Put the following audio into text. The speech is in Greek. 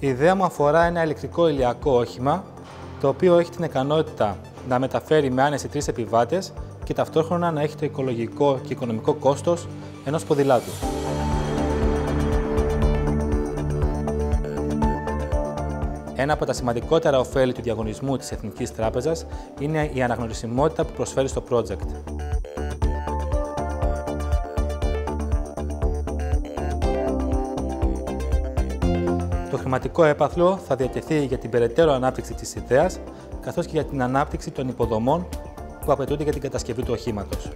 Η ιδέα μου αφορά ένα ηλεκτρικό ηλιακό όχημα, το οποίο έχει την ικανότητα να μεταφέρει με άνεση τρεις επιβάτες και ταυτόχρονα να έχει το οικολογικό και οικονομικό κόστος ενός ποδηλάτου. Ένα από τα σημαντικότερα ωφέλη του διαγωνισμού της Εθνικής Τράπεζας είναι η αναγνωρισιμότητα που προσφέρει στο project. Χρηματικό έπαθλο θα διατεθεί για την περαιτέρω ανάπτυξη της ιδέας, καθώς και για την ανάπτυξη των υποδομών που απαιτούνται για την κατασκευή του οχήματος.